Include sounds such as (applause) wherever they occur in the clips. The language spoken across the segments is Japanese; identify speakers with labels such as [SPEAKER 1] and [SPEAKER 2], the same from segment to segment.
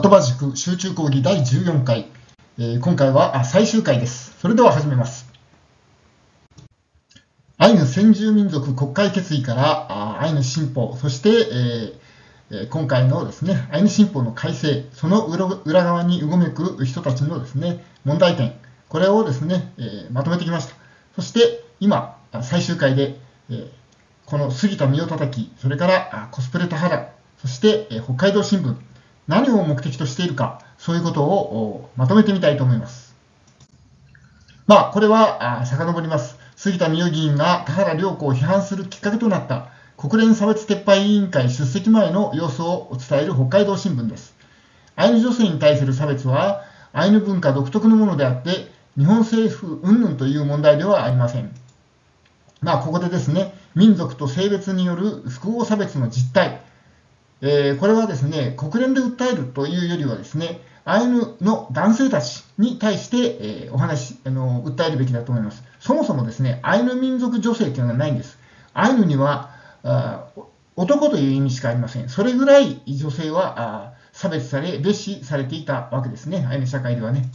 [SPEAKER 1] 的場塾集中講義第14回、えー今回はあ最終回です。それでは始めます。アイヌ先住民族国会決議からあアイヌ新法、そして、えーえー今回のですね、アイヌ新法の改正、その裏裏側にうごめく人たちのですね、問題点、これをですね、えーまとめてきました。そして今、あ最終回で、えーこの杉田身を叩き、それからあコスプレ田原、そして、えー北海道新聞、何を目的としているか、そういうことをまとめてみたいと思います。まあ、これはあ遡ります。杉田水脈議員が田原良子を批判するきっかけとなった国連差別撤廃委員会出席前の様子を伝える北海道新聞です。アイヌ女性に対する差別はアイヌ文化独特のものであって、日本政府云々という問題ではありません。まあ、ここでですね、民族と性別による複合差別の実態、えーこれはですね、国連で訴えるというよりはですね、アイヌの男性たちに対して、えーお話あの、訴えるべきだと思います。そもそもですね、アイヌ民族女性というのはないんです。アイヌにはあ男という意味しかありません。それぐらい女性はあ差別され、蔑視されていたわけですね、アイヌ社会ではね。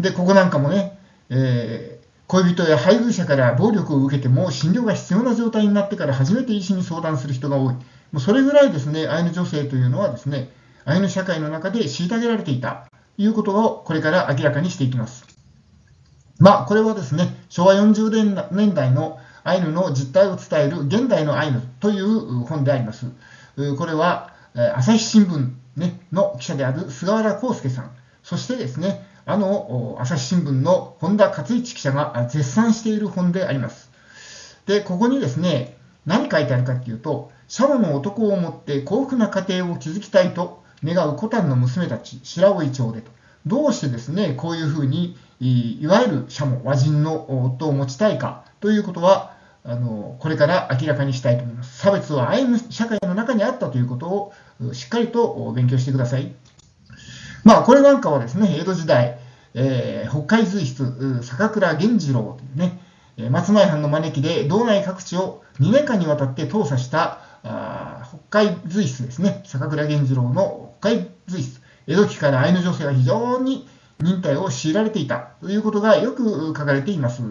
[SPEAKER 1] で、ここなんかもね、えー恋人や配偶者から暴力を受けても診療が必要な状態になってから初めて医師に相談する人が多い。もうそれぐらいですね、アイヌ女性というのはですね、アイヌ社会の中で虐げられていたということをこれから明らかにしていきます。まあ、これはですね、昭和40年代のアイヌの実態を伝える現代のアイヌという本であります。これは、朝日新聞、ね、の記者である菅原康介さん、そしてですね、あの朝日新聞の本田勝一記者が絶賛している本であります。で、ここにですね、何書いてあるかっていうと、シャモの男を持って幸福な家庭を築きたいと願うコタンの娘たち、白老町でと。どうしてですね、こういうふうに、いわゆるシャモ、和人の夫を持ちたいかということは、あのこれから明らかにしたいと思います。差別はアイヌ社会の中にあったということをしっかりと勉強してください。まあ、これなんかはですね、江戸時代、えー北海随筆、坂倉源次郎というね、松前藩の招きで道内各地を2年間にわたって調査したあ北海随筆ですね、坂倉源次郎の北海随筆、江戸期からアイヌ女性は非常に忍耐を強いられていた。ということがよく書かれています。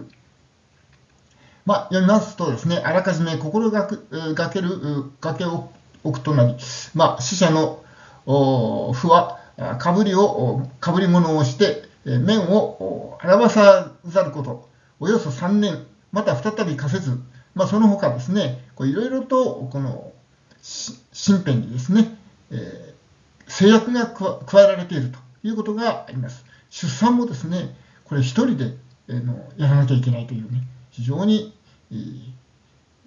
[SPEAKER 1] まあ、読みますとですね、あらかじめ心がくがけるう崖を置くとなり、まあ、死者のお負は、かぶりを、かぶり物をして、面を表さざること、およそ3年、また再び仮せず、まあ、その他ですね、いろいろと、この、身辺にですね、えー制約が加えられているということがあります。出産もですね、これ一人で、えーのやらなきゃいけないというね、非常に、えー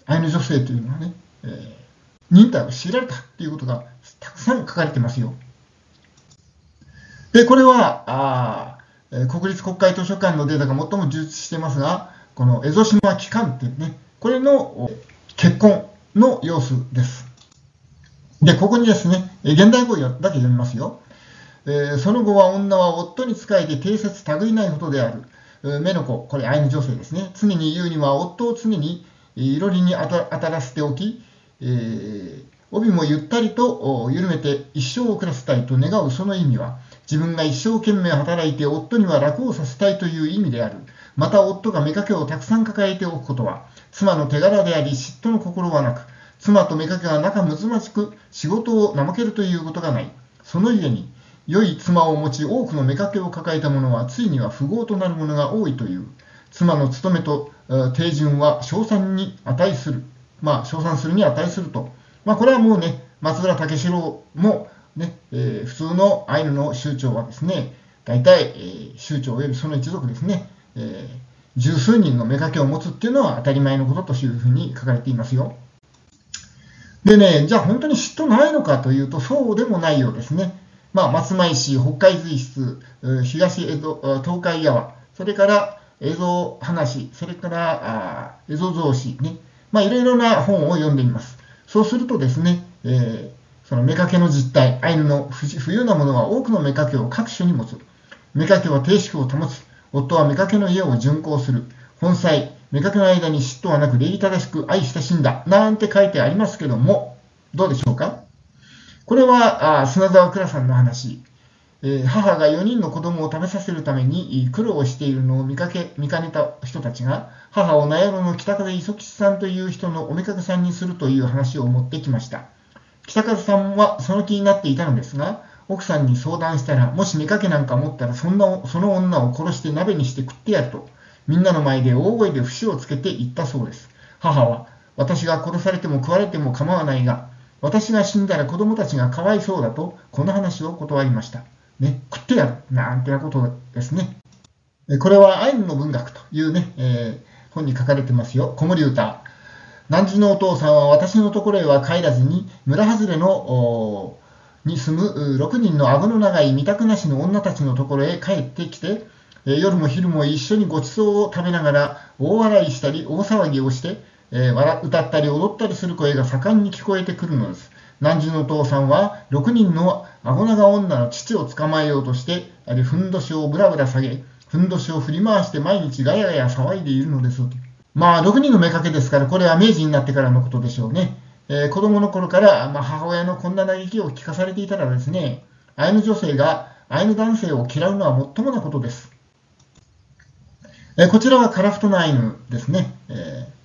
[SPEAKER 1] アイヌ女性というのはね、えー忍耐を強いられたということがたくさん書かれてますよ。で、これは、あ国立国会図書館のデータが最も充実してますが、この蝦夷島機関っていうね、これの結婚の様子です。で、ここにですね、現代語だけ読みますよ。えーその後は女は夫に仕えて定説類いないほどである。目の子、これアイヌ女性ですね。常に言うには夫を常にいろりに当たらせておき、えー帯もゆったりと緩めて一生を送らせたいと願うその意味は、自分が一生懸命働いて夫には楽をさせたいという意味である。また夫が妾をたくさん抱えておくことは、妻の手柄であり嫉妬の心はなく、妻と妾が仲睦まじく仕事を怠けるということがない。そのゆえに、良い妻を持ち多くの妾を抱えた者は、ついには富豪となる者が多いという。妻の務めと定順は称賛に値する。まあ、称賛するに値すると。まあ、これはもうね、松浦武四郎も、ね、えー普通のアイヌの州長はですね、大体、えー州長及びその一族ですね、えー十数人の妾を持つっていうのは当たり前のことというふうに書かれていますよ。でね、じゃあ本当に嫉妬ないのかというと、そうでもないようですね。まあ、松前市、北海随筆、東江戸、東海屋それから江戸話、それからあ江戸造詞ね、まあ、いろいろな本を読んでいます。そうするとですね、えーその妾の実態、アイヌの不自由なものは多くの妾を各所に持つ。妾は定宿を保つ。夫は妾の家を巡行する。本妻、妾の間に嫉妬はなく礼儀正しく愛親しんだ。なんて書いてありますけども、どうでしょうか？これはあ砂沢倉さんの話。え、母が4人の子供を食べさせるために苦労しているのを見かけ見かねた人たちが、母を納屋の北風磯吉さんという人のおめかけさんにするという話を持ってきました。北風さんはその気になっていたのですが、奥さんに相談したら、もし見かけなんか持ったらそんなその女を殺して鍋にして食ってやると、みんなの前で大声で節をつけて言ったそうです。母は、私が殺されても食われても構わないが、私が死んだら子供たちがかわいそうだと、この話を断りました。ね、食ってやるなんてなことですね。これはアイヌの文学というね、えー、本に書かれてますよ。子守歌。汝のお父さんは私のところへは帰らずに、村外れのに住む6人の顎の長い見たくなしの女たちのところへ帰ってきて、夜も昼も一緒にごちそうを食べながら大笑いしたり大騒ぎをして、えー、歌ったり踊ったりする声が盛んに聞こえてくるのです。汝のお父さんは6人の顎長女の父を捕まえようとして、ふんどしをぶらぶら下げ、ふんどしを振り回して毎日ガヤガヤ騒いでいるのですと。まあ、6人の妾ですから、これは明治になってからのことでしょうね。えー、子供の頃から、まあ、母親のこんな嘆きを聞かされていたらですね、アイヌ女性がアイヌ男性を嫌うのはもっともなことです。えー、こちらはカラフトのアイヌですね。えー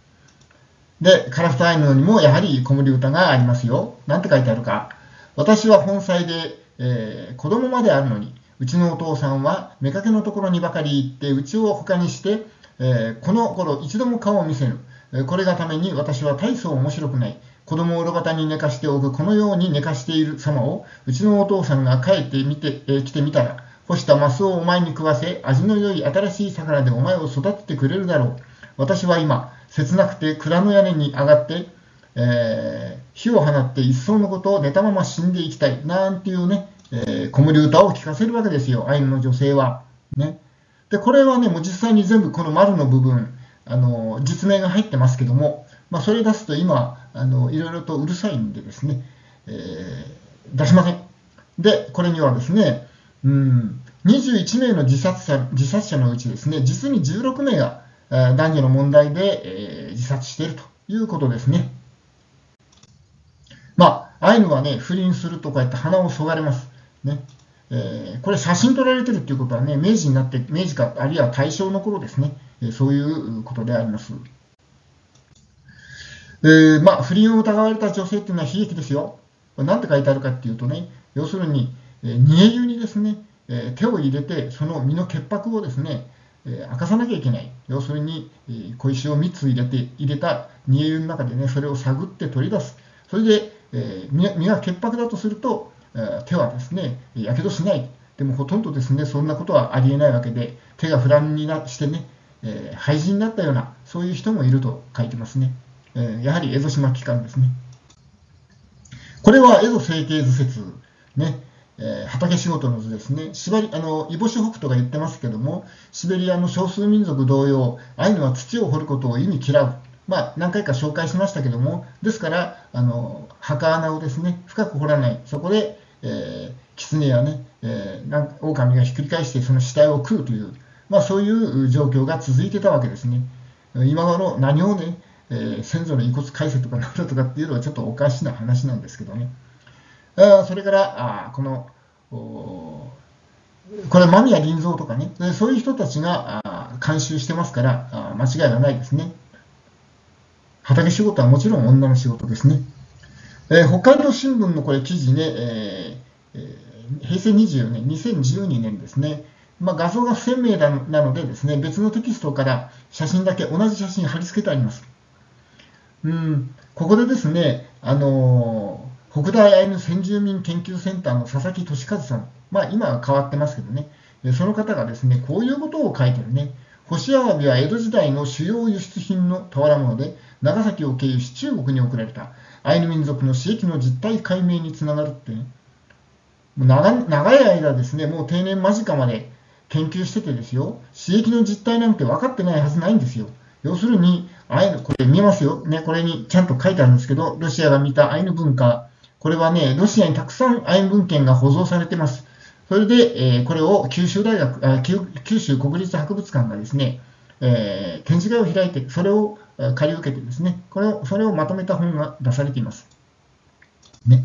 [SPEAKER 1] で、カラフトアイヌにもやはり子守歌がありますよ。なんて書いてあるか。私は本妻で、えー、子供まであるのに、うちのお父さんは妾のところにばかり行って、うちを他にして、えー、この頃一度も顔を見せぬ。これがために私は大層面白くない。子供を炉端に寝かしておく、このように寝かしている様を、うちのお父さんが帰ってみて、えー、来てみたら、干したマスをお前に食わせ、味の良い新しい魚でお前を育ててくれるだろう。私は今、切なくて蔵の屋根に上がって、えー、火を放って一層のことを寝たまま死んでいきたい、なんていうね、えー、子守歌を聴かせるわけですよ、アイヌの女性は。ね。で、これはね、もう実際に全部この丸の部分、あの、実名が入ってますけども、まあ、それ出すと今、あの、いろいろとうるさいんでですね、えー、出しません。で、これにはですね、うん、21名の自殺者自殺者のうちですね、実に16名が男女の問題で、え自殺しているということですね。まあ、アイヌはね、不倫するとかやって鼻をそがれます。ね。えー、これ写真撮られてるっていうことはね、明治になって、明治か、あるいは大正の頃ですね、えー、そういうことであります。えー、まあ、不倫を疑われた女性っていうのは悲劇ですよ。何て書いてあるかっていうとね、要するに、えー、煮え湯にですね、え手を入れて、その身の潔白をですね、え明かさなきゃいけない。要するに、え小石を3つ入れて、入れた煮え湯の中でね、それを探って取り出す。それで、え身が潔白だとすると、え手はですね、やけどしない。でもほとんどですね、そんなことはありえないわけで、手が不乱になしてね、えー、廃人になったような、そういう人もいると書いてますね。え、やはり蝦夷島機関ですね。これは蝦夷整形図説。ね。え、畑仕事の図ですね。シバリあのイボシ北斗が言ってますけども、シベリアの少数民族同様、アイヌは土を掘ることを意味嫌う。まあ、何回か紹介しましたけども、ですから、あの墓穴をですね、深く掘らない。そこで、えー、狐やね、えー、狼がひっくり返してその死体を食うという、まあ、そういう状況が続いてたわけですね。今頃何をね、えー、先祖の遺骨解析とかなんだとかっていうのはちょっとおかしな話なんですけどね。あそれからあこのこれ間宮林蔵とかね。そういう人たちがあ監修してますからあ間違いはないですね。畑仕事はもちろん女の仕事ですね、えー、北海道新聞のこれ記事ね、えー、平成24年2012年ですね。まあ、画像が不鮮明なのでですね別のテキストから写真だけ同じ写真貼り付けてあります。うん。ここでですねあのー北大アイヌ先住民研究センターの佐々木俊和さん、まあ、今は変わってますけどね、その方がですね、こういうことを書いてるね。干しアワビは江戸時代の主要輸出品の俵物で、長崎を経由し中国に送られた。アイヌ民族の刺激の実態解明につながるってね、もう長長い間ですね、もう定年間近まで研究しててですよ、刺激の実態なんて分かってないはずないんですよ。要するに、アイヌ、これ見えますよ。ね、これにちゃんと書いてあるんですけど、ロシアが見たアイヌ文化、これはね、ロシアにたくさんアイヌ文献が保存されてます。それで、えー、これを九州大学あ、九州国立博物館がですね、えー、展示会を開いて、それを借り受けてですね、これを、それをまとめた本が出されています。ね。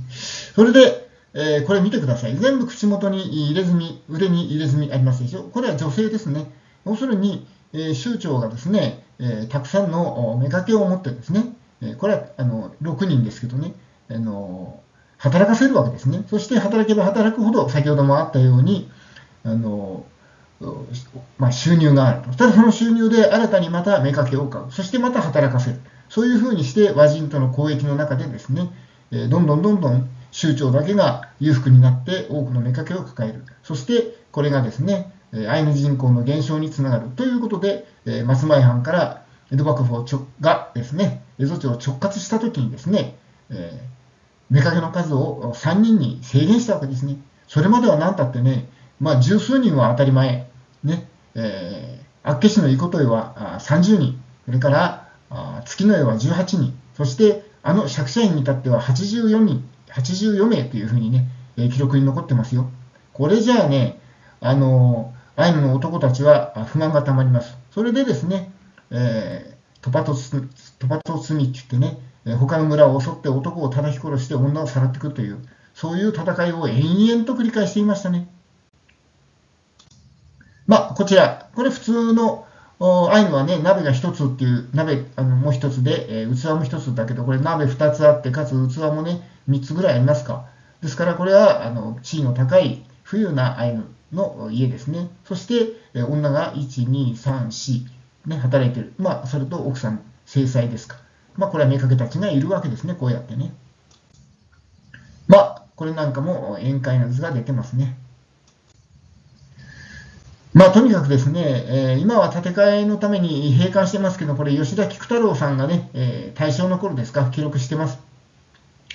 [SPEAKER 1] それで、えー、これ見てください。全部口元に入れ墨、腕に入れ墨ありますでしょ。これは女性ですね。要するに、え、州長がですね、えー、たくさんの目かけを持ってですね、えこれはあの6人ですけどね、あの働かせるわけですね。そして働けば働くほど、先ほどもあったように、あのまあ、収入があると。ただその収入で新たにまた妾を買う。そしてまた働かせる。そういうふうにして和人との交易の中でですね、えどんどんどんどん州長だけが裕福になって多くの妾を抱える。そしてこれがですね、アイヌ人口の減少につながるということで、松前藩から江戸幕府がですね、蝦夷地を直轄したときにですね、えー、妾の数を3人に制限したわけですね。それまでは何たってね、まあ、十数人は当たり前、ね、えー、厚岸のいことは30人、それからあ月の絵は18人、そしてあの釈迦院に至っては84人、84名というふうにね、記録に残ってますよ。これじゃあね、あのー、アイヌの男たちは不満がたまります。それでですね、えー、トパトス、トパトスミって言ってね、他の村を襲って男を叩き殺して女をさらっていくという、そういう戦いを延々と繰り返していましたね。まあ、こちら、これ普通のアイヌはね、鍋が1つっていう、鍋あのもう1つで、えー、器も1つだけど、これ鍋2つあって、かつ器もね、3つぐらいありますか。ですから、これはあの地位の高い富裕なアイヌの家ですね。そして、女が1、2、3、4、ね、働いてる。まあ、それと奥さん、制裁ですか。まあ、これは妾たちがいるわけですね、こうやってね。まあ、これなんかも宴会の図が出てますね。まあ、とにかくですね、えー、今は建て替えのために閉館してますけど、これ、吉田菊太郎さんがね、えー、大正の頃ですか、記録してます。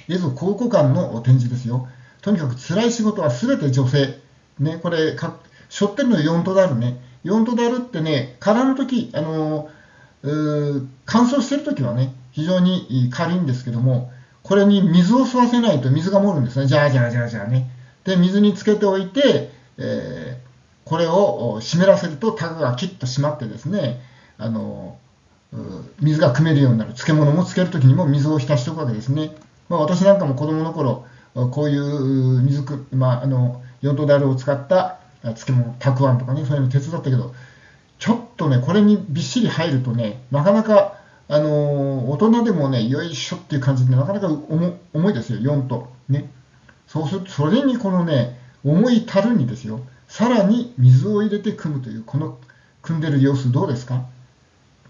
[SPEAKER 1] 映像考古館の展示ですよ。とにかく辛い仕事はすべて女性。ね、これ、か背負ってるの4トダルね。4トダルってね、空の時、あのー、乾燥してる時はね、非常に軽いんですけども、これに水を吸わせないと水が漏るんですね。じゃあじゃあじゃあじゃあね。で、水につけておいて、えーこれを湿らせるとタグがキッと締まってですね、あの水が汲めるようになる。漬物も漬けるときにも水を浸しておくわけですね。まあ、私なんかも子供の頃、こういう水く、まあ、あの、四等ダルを使った漬物、たくあんとかね、そういうの手伝ったけど、ちょっとね、これにびっしり入るとね、なかなか、あの大人でもね、よいしょっていう感じで、なかなか重いですよ、4と。ね。そうすると、それにこのね、重い樽にですよ、さらに水を入れて組むという、この組んでる様子どうですか？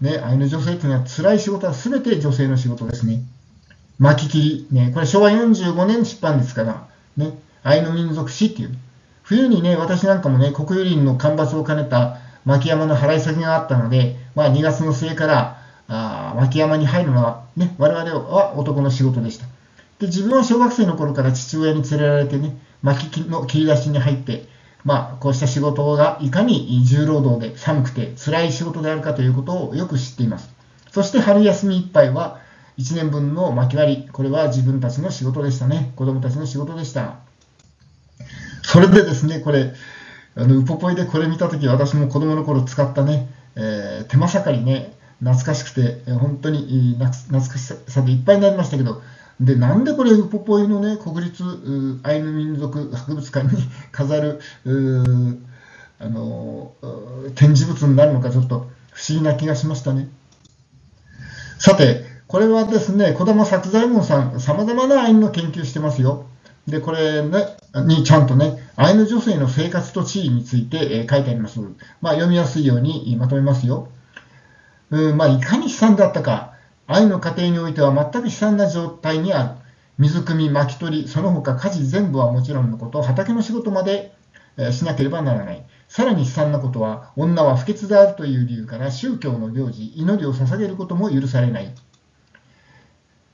[SPEAKER 1] ね、アイヌ女性というのは辛い仕事は全て女性の仕事ですね。巻き切り、ね、これ昭和45年出版ですから、ね、アイヌ民族史っていう。冬にね、私なんかもね、国有林の干ばつを兼ねた牧山の払い先があったので、まあ2月の末からあ牧山に入るのは、ね、我々は男の仕事でした。で、自分は小学生の頃から父親に連れられてね、薪の切り出しに入って、まあ、こうした仕事がいかに重労働で寒くて辛い仕事であるかということをよく知っています。そして春休みいっぱいは1年分の巻き割り、これは自分たちの仕事でしたね。子供たちの仕事でした。それでですね、これ、あのウポポイでこれ見たとき、私も子供の頃使ったね、えー、手間盛りね、懐かしくて、本当に懐かしさでいっぱいになりましたけど、で、なんでこれ、ウポポイのね、国立アイヌ民族博物館に (laughs) 飾る、あの、展示物になるのか、ちょっと不思議な気がしましたね。さて、これはですね、児玉作左衛門さん、様々なアイヌの研究してますよ。で、これね、にちゃんとね、アイヌ女性の生活と地位について、え書いてあります。まあ、読みやすいようにまとめますよ。うんまあ、いかに悲惨だったか、愛の家庭においては全く悲惨な状態にある。水汲み、巻き取り、その他家事全部はもちろんのこと、畑の仕事までえしなければならない。さらに悲惨なことは、女は不潔であるという理由から宗教の行事、祈りを捧げることも許されない。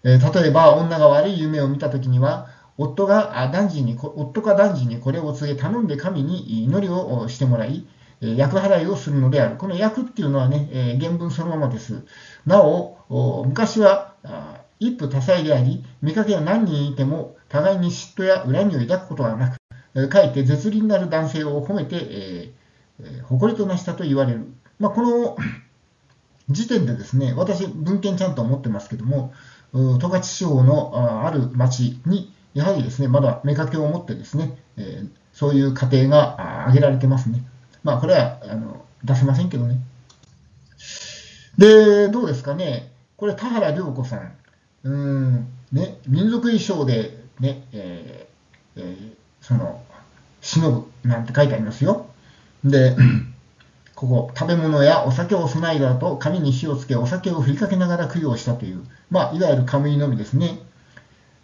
[SPEAKER 1] え例えば、女が悪い夢を見たときには、夫が男児に、夫が男児にこれを告げ頼んで神に祈りをしてもらい、役払いをするのである。この役っていうのはね、原文そのままです。なお、昔は一夫多妻であり、見かけが何人いても互いに嫉妬や恨みを抱くことはなく、かえって絶倫なる男性を褒めて、え、誇りとなしたと言われる。まあ、この (coughs) 時点でですね、私、文献ちゃんと持ってますけども、十勝地方のある町にやはりですね、まだ妾を持ってですね、えー、そういう過程が挙げられてますね。まあ、これはあの出せませんけどね。で、どうですかね、これ、田原涼子さん、うんね、民族衣装でね、えーえー、その、忍ぶなんて書いてありますよ。で、(laughs) ここ、食べ物やお酒を備えた後、紙に火をつけ、お酒を振りかけながら供養したという、まあ、いわゆるカムイのみですね。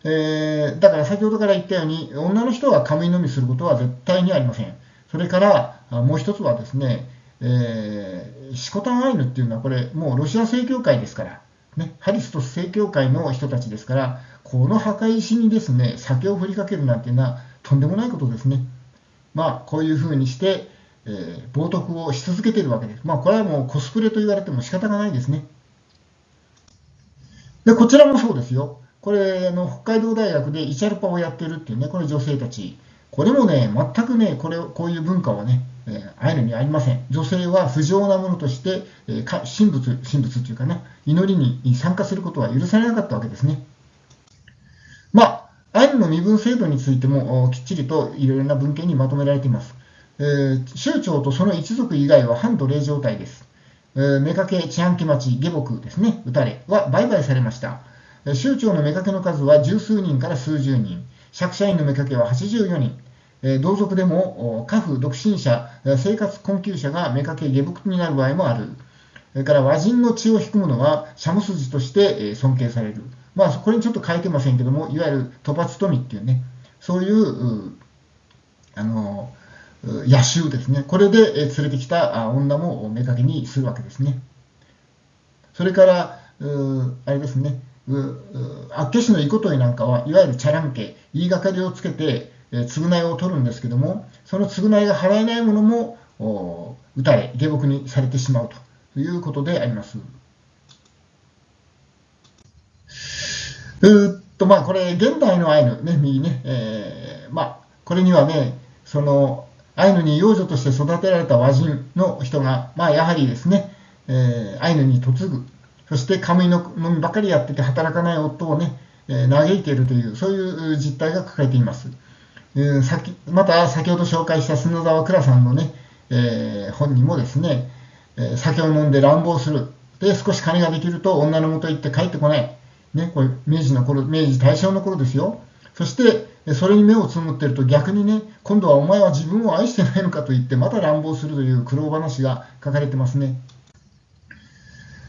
[SPEAKER 1] えー、だから先ほどから言ったように、女の人はカムイのみすることは絶対にありません。それから、もう一つはですね、えー、シコタンアイヌっていうのは、これ、もうロシア正教会ですから、ね、ハリストス正教会の人たちですから、この墓石にですね、酒を振りかけるなんていうのは、とんでもないことですね。まあ、こういうふうにして、えー、冒涜をし続けているわけです。まあ、これはもうコスプレと言われても仕方がないですね。で、こちらもそうですよ。これ、の北海道大学でイチャルパをやってるっていうね、これ女性たち。これもね、全くね、これこういう文化はね、えー、アイヌにありません。女性は不浄なものとして、えー、神仏、神仏というかね、祈りに参加することは許されなかったわけですね。まあ、アイヌの身分制度についてもきっちりといろいろな文献にまとめられています。えー、州長とその一族以外は反奴隷状態です。えー、目掛け治安家町、下僕ですね、打たれは売買されました。州長の目掛けの数は十数人から数十人、借社員の目掛けは84人、え、同族でも家父、独身者、生活困窮者が目掛け下僕になる場合もある。それから和人の血を引く者は、シャム筋として尊敬される。まあ、これにちょっと書いてませんけども、いわゆる突発富っていうね、そういう、あの、野衆ですね。これで連れてきた女も目かけにするわけですね。それから、あれですね、厚岸のいなんかは、いわゆるチャラン家、言いがかりをつけて、償いを取るんですけども、その償いが払えないものも打たれ、下僕にされてしまうということであります。うっと、まあ、これ、現代のアイヌ、ね、右ね、えー、まあ、これにはね、その、アイヌに養女として育てられた和人の人が、まあ、やはりですね、えー、アイヌに嫁ぐ、そしてカムイの飲みばかりやってて働かない夫をね、えー、嘆いているという、そういう実態が書かれています。えー、先また、先ほど紹介した砂沢倉さんのね、えー、本にもですね、え、酒を飲んで乱暴する。で、少し金ができると女の元行って帰ってこない。ね、これ明治の頃、明治大正の頃ですよ。そして、それに目をつむってると逆にね、今度はお前は自分を愛してないのかと言ってまた乱暴するという苦労話が書かれてますね。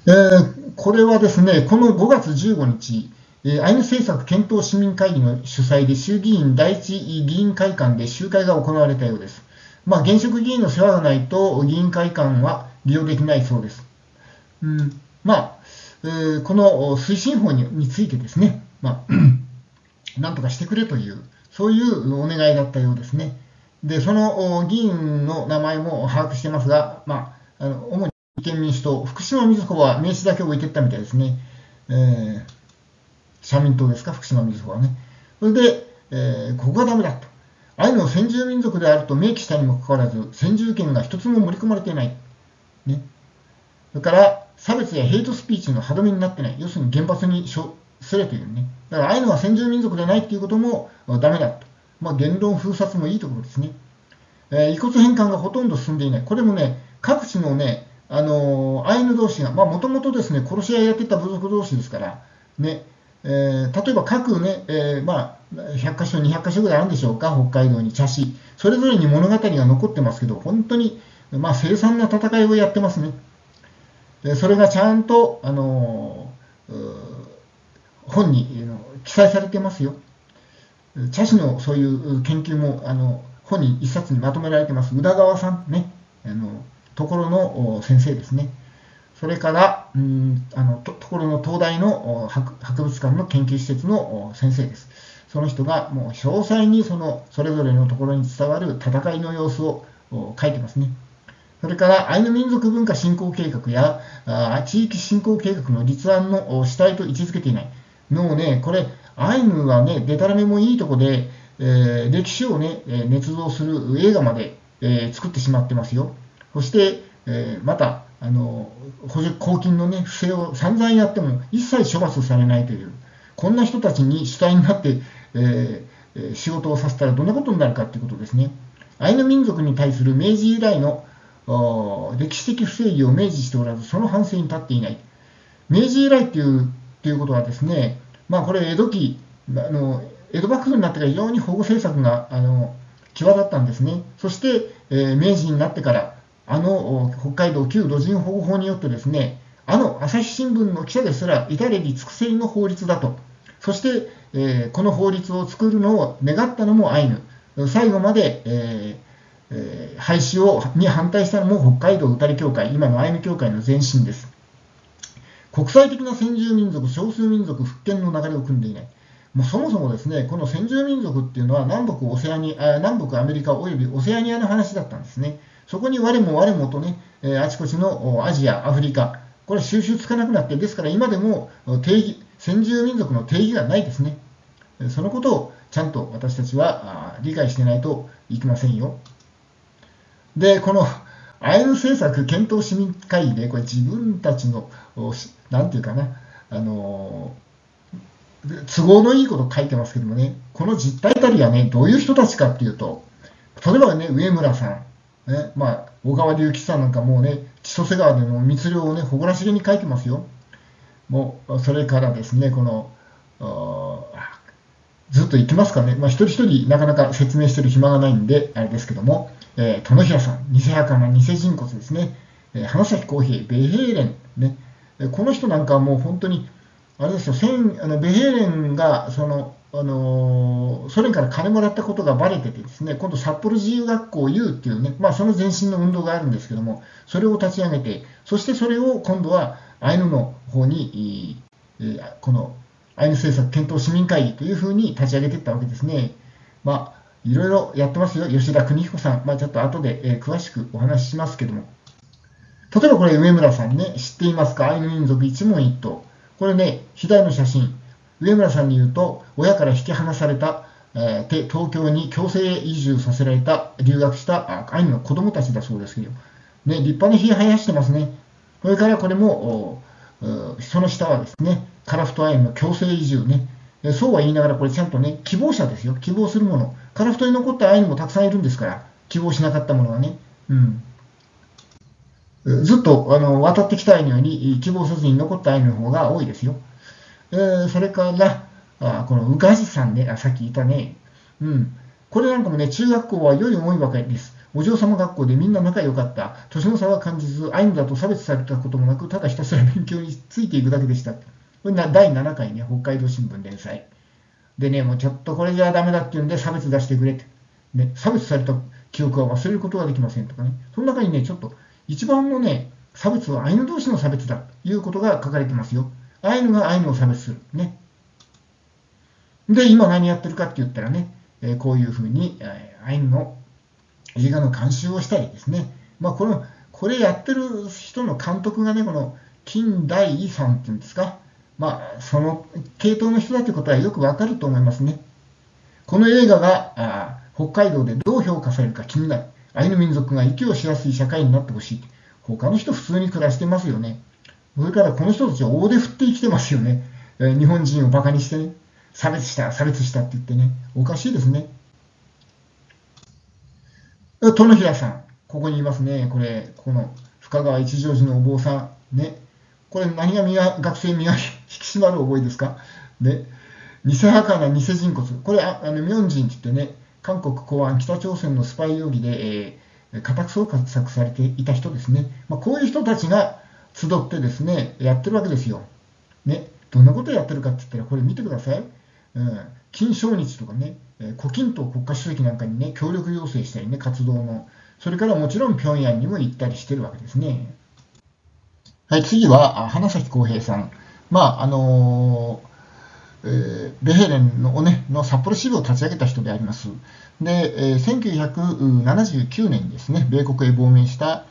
[SPEAKER 1] えー、これはですね、この5月15日、えアイヌ政策検討市民会議の主催で衆議院第一議員会館で集会が行われたようです。まあ、現職議員の世話がないと議員会館は利用できないそうです。うん、まあえこの推進法についてですね、まあ、なんとかしてくれという、そういうお願いだったようですね。で、その議員の名前も把握してますが、まあ、あの主に立憲民主党、福島みずほは名刺だけ置いていったみたいですね。えー、社民党ですか、福島みずほはね。それで、えー、ここがダメだと。アイヌの先住民族であると明記したにもかかわらず、先住権が一つも盛り込まれていない。ね。それから、差別やヘイトスピーチの歯止めになってない。要するに原発にすれというね。だからアイヌは先住民族でないっていうこともダメだと。まあ、言論封殺もいいところですね。えー、遺骨返還がほとんど進んでいない。これもね、各地のね、あのー、アイヌ同士が、まあ、もともとですね、殺し合いやってた部族同士ですから、ね、えー、例えば各ね、えー、まあ、100箇所、200箇所ぐらいあるんでしょうか、北海道に茶師。それぞれに物語が残ってますけど、本当に、まあ、凄惨な戦いをやってますね。でそれがちゃんと、あの本に記載されてますよ。茶師のそういう研究もあの本に一冊にまとめられてます。宇田川さんね、あのところの先生ですね。それから、うんあのところの東大の博物館の研究施設の先生です。その人がもう詳細にそのそれぞれのところに伝わる戦いの様子を書いてますね。それからアイヌ民族文化振興計画やあ地域振興計画の立案の主体と位置づけていない。のね、これ、アイヌはね、デタラメもいいとこで、えー、歴史をね、捏造する映画まで、えー、作ってしまってますよ。そして、えー、また、あの補助公金の、ね、不正を散々やっても一切処罰されないという、こんな人たちに主体になって、えー仕事をさせたらどんなことになるかということですね。アイヌ民族に対する明治以来の歴史的不正義を明示しておらず、その反省に立っていない。明治以来っていうっていうことはですね、まあ、これ、江戸期、あの江戸幕府になってから非常に保護政策があの際立ったんですね。そして、えー、明治になってから、あの北海道旧土人保護法によってですね、あの朝日新聞の記者ですら至れり尽くせりの法律だと。そして、えー、この法律を作るのを願ったのもアイヌ。最後まで、えーえー、廃止をに反対したのも北海道歌り協会、今のアイヌ協会の前身です。国際的な先住民族、少数民族復権の流れを組んでいない。もうそもそもですね、この先住民族っていうのは南北オセアニあ南北アメリカおよびオセアニアの話だったんですね。そこに我も我もとね、あちこちのアジア、アフリカ、これ収集つかなくなって、ですから今でも定義、先住民族の定義がないですね。そのことをちゃんと私たちは理解してないといけませんよ。で、このアイヌ政策検討市民会議で、これ自分たちの、なんていうかな、あの、都合のいいこと書いてますけどもね、この実態たりはね、どういう人たちかっていうと、例えばね、上村さん、ね、まあ、小川隆吉さんなんかもうね、千歳川での密漁をね、誇らしげに書いてますよ。もう、それからですね、この、ずっと行きますかね、まあ、一人一人なかなか説明してる暇がないんで、あれですけども、えー、殿平さん、偽袴、偽人骨ですね、えー、花咲公平、ベヘーレン、ね、この人なんかはもう本当に、あれですよ、あのベヘーレンがその、あのソ連から金もらったことがばれててですね、今度札幌自由学校 U っていうね、まあ、その前身の運動があるんですけども、それを立ち上げて、そしてそれを今度はアイヌの方に、えー、このアイヌ政策検討市民会議というふうに立ち上げていったわけですね。まあいろいろやってますよ。吉田邦彦さん。まあ、ちょっと後で、えー、詳しくお話ししますけども。例えばこれ、上村さんね、知っていますか？アイヌ民族一問一答。これね、左の写真。上村さんに言うと、親から引き離された、えー、東京に強制移住させられた、留学したアイヌの子供たちだそうですけど、ね、立派に火生やしてますね。それからこれも、その下はですね、カラフトアイヌの強制移住ね。そうは言いながら、これちゃんとね、希望者ですよ。希望するもの。カラフトに残ったアイヌもたくさんいるんですから、希望しなかったものはね。うん。ずっとあの渡ってきたアイヌより希望せずに残ったアイヌの方が多いですよ。えー、それから、あこの宇梶さんね、あ、さっき言ったね。うん。これなんかもね、中学校は良い思いばかりです。お嬢様学校でみんな仲良かった。年の差は感じず、アイヌだと差別されたこともなく、ただひたすら勉強についていくだけでした。これな第7回ね、北海道新聞連載。でね、もうちょっとこれじゃダメだっていうんで差別出してくれって。ね、差別された記憶は忘れることができませんとかね。その中にね、ちょっと一番のね、差別はアイヌ同士の差別だということが書かれてますよ。アイヌがアイヌを差別する。ね。で、今何やってるかって言ったらね、え、こういうふうに、え、アイヌの映画の監修をしたりですね。まあ、この、これやってる人の監督がね、この、金大さんっていうんですか。まあ、その系統の人だということはよくわかると思いますね。この映画があ北海道でどう評価されるか気になる。アイヌ民族が息をしやすい社会になってほしい。他の人普通に暮らしてますよね。それからこの人たちは大手振って生きてますよね。えー、日本人をバカにしてね。差別した、差別したって言ってね。おかしいですね。殿平さん。ここにいますね。これ、この深川一条寺のお坊さん。ね。これ何が学生磨き引き締まる覚えですか？で、偽墓な偽人骨。これ、あの、明神って言ってね、韓国公安、北朝鮮のスパイ容疑で、えー、家宅捜索されていた人ですね。まあ、こういう人たちが集ってですね、やってるわけですよ。ね、どんなことをやってるかって言ったら、これ見てください。うん、金正日とかね、胡錦涛国家主席なんかにね、協力要請したりね、活動の。それからもちろん平壌にも行ったりしてるわけですね。はい、次は、花咲浩平さん。まあ、あのー、えー、ベヘレンの,、ね、の札幌支部を立ち上げた人であります。で、えー、1979年にですね、米国へ亡命した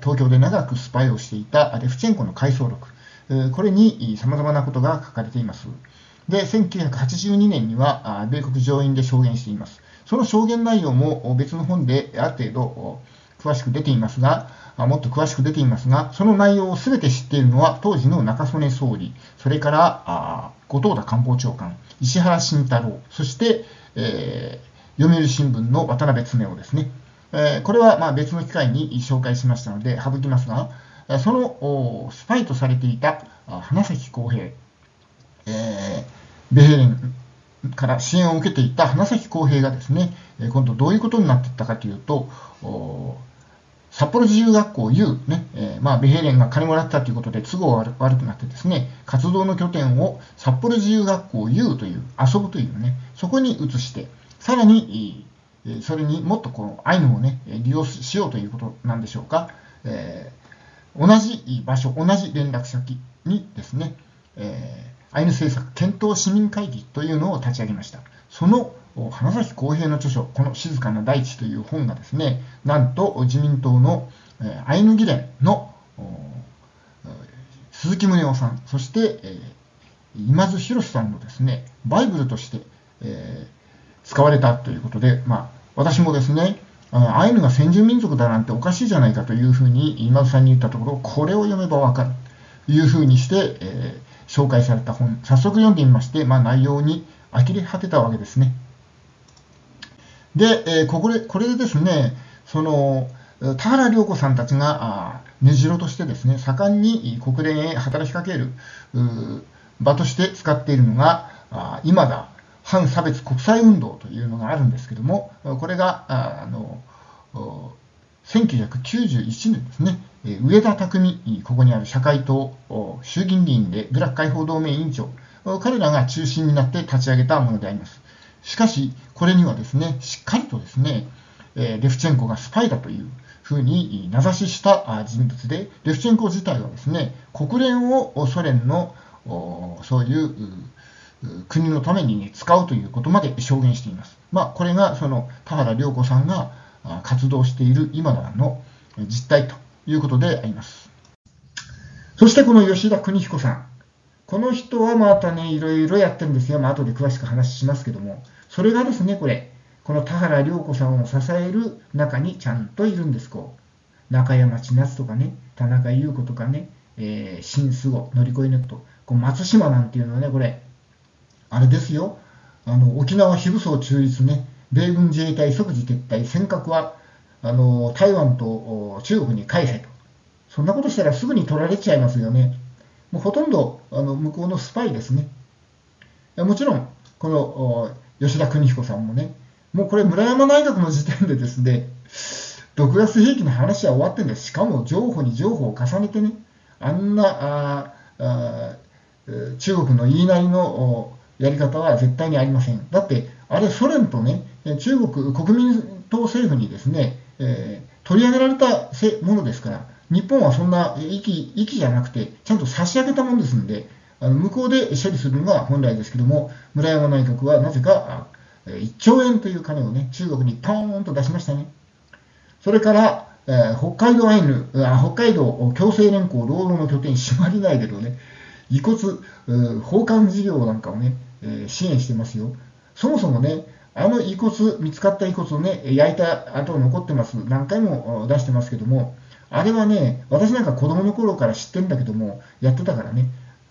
[SPEAKER 1] 東京で長くスパイをしていたレフチェンコの回想録、えー、これに様々なことが書かれています。で、1982年には米国上院で証言しています。その証言内容も別の本である程度詳しく出ていますが、もっと詳しく出ていますが、その内容を全て知っているのは当時の中曽根総理、それから後藤田官房長官、石原慎太郎、そして、えー、読売新聞の渡辺恒夫ですね。えー、これはま別の機会に紹介しましたので省きますが、そのスパイとされていた花咲公平、えー、ベヘレンから支援を受けていた花咲公平がですね、今度どういうことになっていったかというと、札幌自由学校 U、ねえー、まあ、ベヘレンが金もらったということで都合が悪くなってですね、活動の拠点を札幌自由学校 U という遊ぶというね、そこに移して、さらに、それにもっとこのアイヌをね、利用しようということなんでしょうか、えー、同じ場所、同じ連絡先にですね、えー、アイヌ政策検討市民会議というのを立ち上げました。その花咲公平の著書、この静かな大地という本がですね、なんと自民党のアイヌ議連の鈴木宗男さん、そして、え今津博さんのですね、バイブルとして、え使われたということで、まあ、私もですね、アイヌが先住民族だなんておかしいじゃないかというふうに今津さんに言ったところ、これを読めばわかるというふうにして、えー、紹介された本、早速読んでみまして、まあ、内容に呆れ果てたわけですね。で、えー、ここでこれでですね、その田原良子さんたちが根城としてですね、盛んに国連へ働きかける場として使っているのが、今だ反差別国際運動というのがあるんですけども、これがあの1991年ですね、上田匠、ここにある社会党衆議院議員で部落解放同盟委員長、彼らが中心になって立ち上げたものであります。しかし、これにはですね、しっかりとですね、レフチェンコがスパイだというふうに名指しした人物で、レフチェンコ自体はですね、国連をソ連のそういう国のために、使うということまで証言しています。まあ、これがその田原良子さんが活動している今らの実態ということであります。そしてこの吉田邦彦さん。この人はまたね、いろいろやってるんですよ。まあ、後で詳しく話しますけども。それがですね、これ、この田原良子さんを支える中にちゃんといるんです、こう。中山千夏とかね、田中優子とかね、えー、新須郷、乗り越えネット、こう松島なんていうのはね、これ、あれですよ、あの沖縄非武装中立ね、米軍自衛隊即時撤退、尖閣はあの台湾と中国に返せと、そんなことしたらすぐに取られちゃいますよね。もうほとんどあの向こうのスパイですね。もちろん、この吉田邦彦さんもね、もうこれ、村山内閣の時点でですね、毒ガス兵器の話は終わってんです。しかも、情報に情報を重ねてね、あんなああ中国の言いなりのやり方は絶対にありません。だって、あれ、ソ連とね、中国、国民党政府にですね、えー、取り上げられたものですから、日本はそんな息息じゃなくて、ちゃんと差し上げたものですので、あの向こうで処理するのが本来ですけども、村山内閣はなぜか1兆円という金をね、中国にポーンと出しましたね。それから、えー、北海道アイヌ、北海道共生連合労働の拠点、朱鞠内でのね、遺骨、放管事業なんかをね、え支援してますよ。そもそもね、あの遺骨、見つかった遺骨をね、焼いた後残ってます。何回も出してますけども、あれはね、私なんか子供の頃から知ってるんだけども、やってたからね、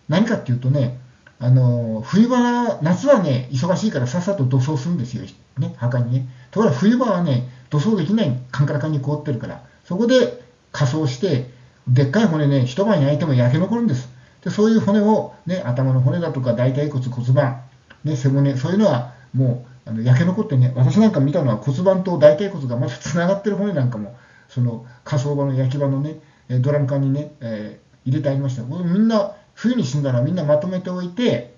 [SPEAKER 1] 何かっていうとね、あの冬場、夏はね、忙しいからさっさと土葬するんですよ、ね、墓にね。ところが冬場はね、土葬できない、カンカラカンに凍ってるから、そこで仮装して、でっかい骨ね、一晩焼いても焼け残るんです。でそういう骨を、ね、頭の骨だとか大腿骨、骨盤、ね、背骨、そういうのはもうあの焼け残ってね、私なんか見たのは骨盤と大腿骨がまだつながってる骨なんかも、その火葬場の焼き場のね、ドラム缶にね、えー、入れてありました。みんな、冬に死んだらみんなまとめておいて、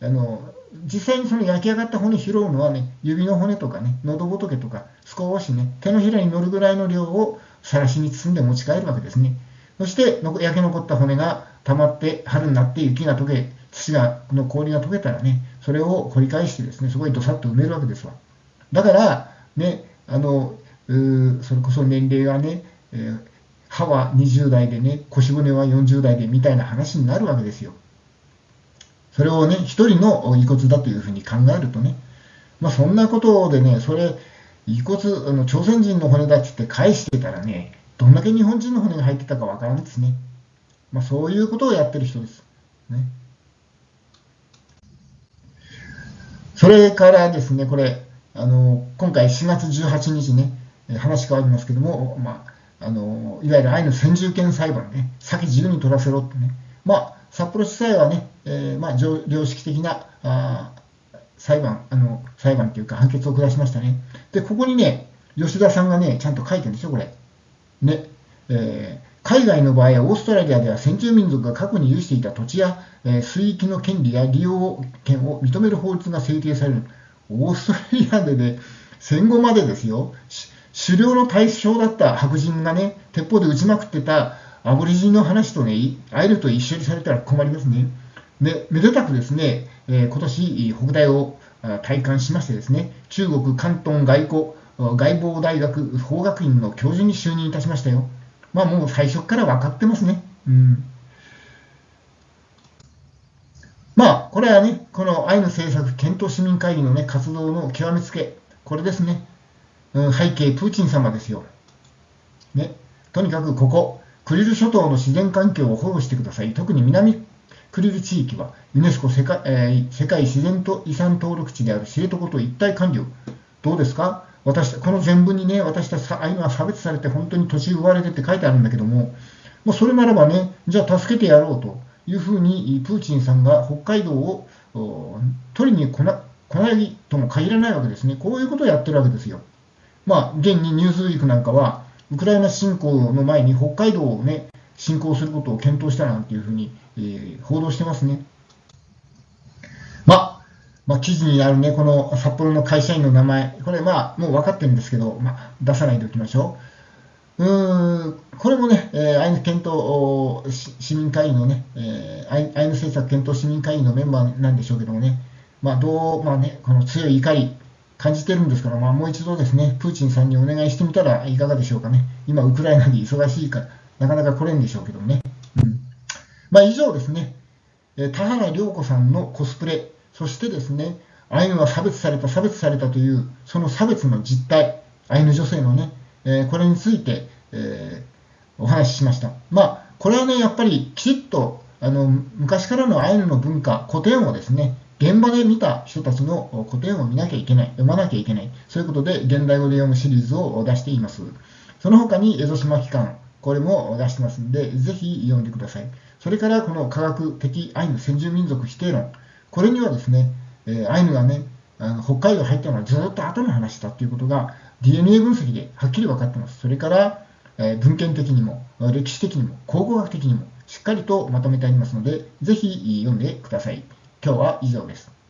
[SPEAKER 1] あの実際にその焼き上がった骨拾うのはね、指の骨とかね、喉仏とか、少しね、手のひらに乗るぐらいの量をさらしに包んで持ち帰るわけですね。そして焼け残った骨が溜まって春になって雪が溶け土がの氷が溶けたらねそれを掘り返してですねそこにどさっと埋めるわけですわだからねあのそれこそ年齢がね、歯は20代でね腰骨は40代でみたいな話になるわけですよそれをね一人の遺骨だというふうに考えるとねまあそんなことでねそれ遺骨あの朝鮮人の骨だっつって返してたらねどんだけ日本人の骨が入ってたかわからんですね。まあ、そういうことをやってる人です。ね。それからですね、これ、あの今回4月18日ね、話変わりますけども、まあ、あのいわゆる愛の先住権裁判ね、先自由に取らせろってね、まあ、札幌地裁はね、えー、まあ、良識的なあ裁判、あの裁判というか判決を下しましたね。で、ここにね、吉田さんがね、ちゃんと書いてるんですよ、これ。ね。えー海外の場合は、オーストラリアでは先住民族が過去に有していた土地や、えー、水域の権利や利用権を認める法律が制定される。オーストラリアでね、戦後までですよ、狩猟の対象だった白人がね、鉄砲で撃ちまくってたアボリジンの話とね、会えると一緒にされたら困りますね。で、めでたくですね、えー、今年、北大を体感しましてですね、中国広東外交外防大学法学院の教授に就任いたしましたよ。まあもう最初から分かってますね。うん。まあ、これはね、この愛の政策検討市民会議のね、活動の極めつけ、これですね。背景、プーチン様ですよ。ね。とにかくここ、クリル諸島の自然環境を保護してください。特に南クリル地域は、ユネスコ世界,、えー、世界自然と遺産登録地である知床と一体管理を。どうですか？私この全文にね、私たち今差別されて本当に土地奪われてって書いてあるんだけども、もうそれならばね、じゃあ助けてやろうというふうにプーチンさんが北海道を取りに来な来ないとも限らないわけですね。こういうことをやってるわけですよ。まあ、現にニュースウィークなんかは、ウクライナ侵攻の前に北海道をね、侵攻することを検討したなんていうふうに、えー、報道してますね。まあまあ、記事にあるね、この札幌の会社員の名前、これまあ、もう分かってるんですけど、まあ、出さないでおきましょう。うーん、これもね、えー、アイヌ検討市民会議のね、えー、アイヌ政策検討市民会議のメンバーなんでしょうけどもね、まあ、どう、まあね、この強い怒り、感じてるんですから、まあ、もう一度ですね、プーチンさんにお願いしてみたらいかがでしょうかね。今、ウクライナに忙しいから、なかなか来れんでしょうけどね。うん。まあ、以上ですね、え田原涼子さんのコスプレ、そしてですね、アイヌは差別された、差別されたという、その差別の実態、アイヌ女性のね、えー、これについて、えー、お話ししました。まあ、これはね、やっぱりきちっと、あの、昔からのアイヌの文化、古典をですね、現場で見た人たちの古典を見なきゃいけない、読まなきゃいけない、そういうことで現代語で読むシリーズを出しています。その他に、蝦夷島機関、これも出してますんで、ぜひ読んでください。それから、この科学的アイヌ先住民族否定論、これにはですね、え、アイヌがね、あの北海道入ったのはずっと後の話だということが DNA 分析ではっきり分かってます。それから、え、文献的にも歴史的にも考古学的にもしっかりとまとめてありますので、ぜひ読んでください。今日は以上です。